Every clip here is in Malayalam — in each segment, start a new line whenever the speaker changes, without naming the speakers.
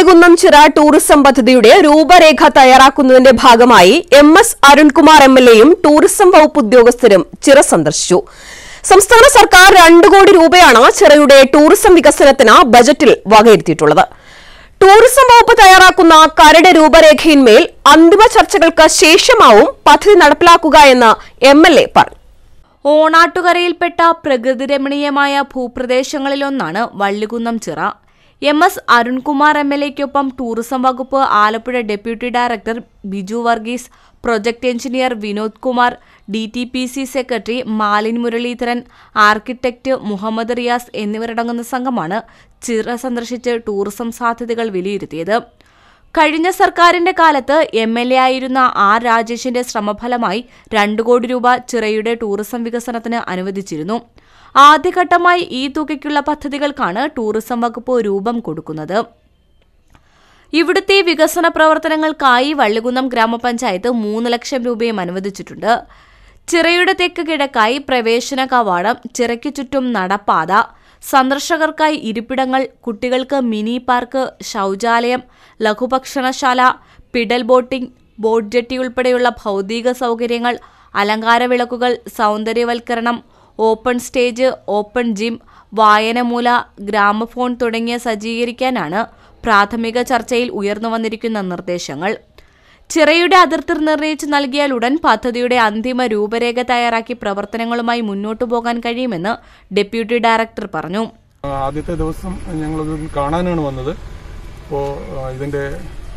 വള്ളികുന്നം ചിറ ടൂറിസം പദ്ധതിയുടെ രൂപരേഖ തയ്യാറാക്കുന്നതിന്റെ ഭാഗമായി M S Arunkumar M L എയും ടൂറിസം വകുപ്പ് ഉദ്യോഗസ്ഥരും ചിറ സന്ദർശിച്ചു. സംസ്ഥാന സർക്കാർ രണ്ടു കോടി രൂപയാണ് ചിറയുടെ ടൂറിസം വികസനത്തിന് ബജറ്റിൽ വകയിരുത്തിയിട്ടുള്ളത്. ടൂറിസം വകുപ്പ് തയ്യാറാക്കുന്ന കരട് രൂപരേഖയിന്മേൽ അന്തിമ ചർച്ചകൾക്ക് ശേഷമാവും പദ്ധതി നടപ്പിലാക്കുക എന്ന് എം എൽ എ പറഞ്ഞു.
ഓണാട്ടുകരയിൽപ്പെട്ട പ്രകൃതിരമണീയമായ ഭൂപ്രദേശങ്ങളിലൊന്നാണ് Vallikunnam Chira. M S Arunkumar M L എക്കൊപ്പം tourism വകുപ്പ് Alappuzha deputy director Biju Varghese project engineer Vinod Kumar D T P C secretary Malin Muralidharan architect Muhammad Riyas എന്നിവരടങ്ങുന്ന സംഘമാണ് ചിറ സന്ദർശിച്ച് ടൂറിസം സാധ്യതകൾ വിലയിരുത്തിയത്. കഴിഞ്ഞ സർക്കാരിന്റെ കാലത്ത് എം എൽ എ ആയിരുന്ന ആർ രാജേഷിന്റെ ശ്രമഫലമായി രണ്ടു കോടി രൂപ ചിറയുടെ ടൂറിസം വികസനത്തിന് അനുവദിച്ചിരുന്നു. ആദ്യഘട്ടമായി ഈ തുകയ്ക്കുള്ള പദ്ധതികൾക്കാണ് ടൂറിസം വകുപ്പ് രൂപം കൊടുക്കുന്നത്. ഇവിടുത്തെ വികസന പ്രവർത്തനങ്ങൾക്കായി വള്ളികുന്നം ഗ്രാമപഞ്ചായത്ത് മൂന്ന് ലക്ഷം രൂപയും അനുവദിച്ചിട്ടുണ്ട്. ചിറയുടെ തെക്ക് കിഴക്കായി പ്രവേശന കവാടം ചിറയ്ക്ക് ചുറ്റും നടപ്പാത സന്ദർശകർക്കായി ഇരിപ്പിടങ്ങൾ കുട്ടികൾക്ക് മിനി പാർക്ക് ശൗചാലയം ലഘുഭക്ഷണശാല പിഡൽ ബോട്ടിംഗ് ബോട്ട് ജെട്ടി ഉൾപ്പെടെയുള്ള ഭൗതിക സൗകര്യങ്ങൾ അലങ്കാര വിളക്കുകൾ സൗന്ദര്യവൽക്കരണം ഓപ്പൺ സ്റ്റേജ് ഓപ്പൺ ജിം വായനമൂല ഗ്രാമഫോൺ തുടങ്ങിയ സജ്ജീകരിക്കാനാണ് പ്രാഥമിക ചർച്ചയിൽ ഉയർന്നു വന്നിരിക്കുന്ന നിർദ്ദേശങ്ങൾ. ചിറയുടെ അതിർത്തി നിർണയിച്ച് നൽകിയാൽ ഉടൻ പദ്ധതിയുടെ അന്തിമ രൂപരേഖ തയ്യാറാക്കി പ്രവർത്തനങ്ങളുമായി മുന്നോട്ടു പോകാൻ കഴിയുമെന്ന് ഡെപ്യൂട്ടി ഡയറക്ടർ പറഞ്ഞു.
ആദ്യത്തെ ദിവസം ഞങ്ങളത് കാണാനാണ് വന്നത്. അപ്പോൾ ഇതിന്റെ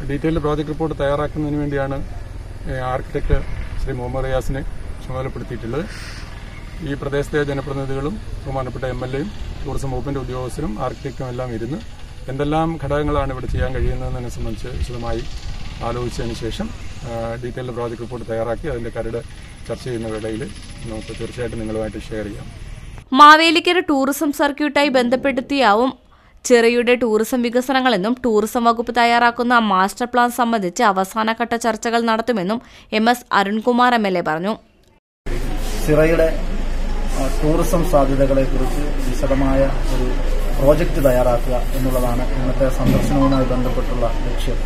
ഡീറ്റെയിൽഡ് പ്രോജക്ട് റിപ്പോർട്ട് തയ്യാറാക്കുന്നതിന് വേണ്ടിയാണ് ആർക്കിടെക്ട് ശ്രീ മുഹമ്മദ് റിയാസിനെ ചുമതലപ്പെടുത്തിയിട്ടുള്ളത്. ഈ പ്രദേശത്തെ ജനപ്രതിനിധികളും ബഹുമാനപ്പെട്ട എം എൽ എയും ടൂറിസം വകുപ്പിന്റെ ഉദ്യോഗസ്ഥരും ആർക്കിടെക്റ്റും എല്ലാം ഇരുന്ന് എന്തെല്ലാം ഘടകങ്ങളാണ് ഇവിടെ ചെയ്യാൻ കഴിയുന്നതെന്നതിനെ സംബന്ധിച്ച് വിശദമായി ആലോചിച്ചതിന് ശേഷം ഡീറ്റെയിൽഡ് പ്രോജക്ട് റിപ്പോർട്ട് തയ്യാറാക്കി അതിന്റെ കരട് ചർച്ച ചെയ്യുന്ന വേളയിൽ നമുക്ക് തീർച്ചയായിട്ടും നിങ്ങളുമായിട്ട് ഷെയർ ചെയ്യാം.
മാവേലിക്കര ടൂറിസം സർക്യൂട്ടായി ബന്ധപ്പെടുത്തിയാവും ചെറിയുടെ ടൂറിസം വികസനങ്ങളെന്നും ടൂറിസം വകുപ്പ് തയ്യാറാക്കുന്ന മാസ്റ്റർ പ്ലാൻ സംബന്ധിച്ച് അവസാനഘട്ട ചർച്ചകൾ നടത്തുമെന്നും M S Arunkumar M L A പറഞ്ഞു.
സിറയുടെ ടൂറിസം ടൂറിസം സാധ്യതകളെക്കുറിച്ച് വിശദമായ ഒരു പ്രോജക്റ്റ് തയ്യാറാക്കുക എന്നുള്ളതാണ് ഇന്നത്തെ സന്ദർശനവുമായി ബന്ധപ്പെട്ടുള്ള ലക്ഷ്യം.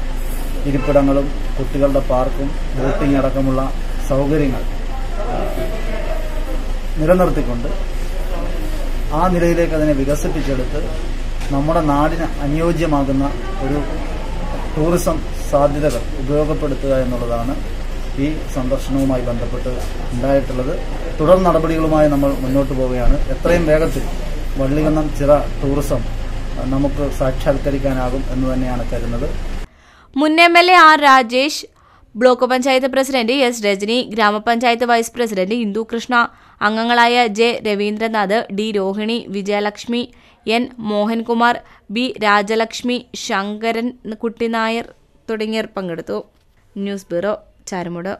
ഇരിപ്പിടങ്ങളും കുട്ടികളുടെ പാർക്കും ബോട്ടിംഗ് അടക്കമുള്ള സൗകര്യങ്ങൾ നിലനിർത്തിക്കൊണ്ട് ആ നിലയിലേക്ക് അതിനെ വികസിപ്പിച്ചെടുത്ത് നമ്മുടെ നാടിന് അനുയോജ്യമാകുന്ന ഒരു ടൂറിസം സാധ്യതകൾ ഉപയോഗപ്പെടുത്തുക എന്നുള്ളതാണ് ഈ സന്ദർശനവുമായി ബന്ധപ്പെട്ട് ഉണ്ടായിട്ടുള്ളത്. തുടർ നടപടികളുമായി നമ്മൾ മുന്നോട്ട് പോവുകയാണ്. എത്രയും വേഗത്തിൽ വള്ളികണ്ണം ചിറ ടൂറിസം നമുക്ക് സാക്ഷാത്കരിക്കാനാകും എന്ന് തന്നെയാണ് കരുതുന്നത്.
മുൻ M L A R Rajesh block panchayat president S Rajani ഗ്രാമപഞ്ചായത്ത് വൈസ് പ്രസിഡന്റ് ഇന്ദു കൃഷ്ണ അംഗങ്ങളായ J Raveendranath D Rohini Vijayalakshmi N Mohankumar B Rajalakshmi Sankaran Kuttinair തുടങ്ങിയവർ പങ്കെടുത്തു. News bureau Charummood.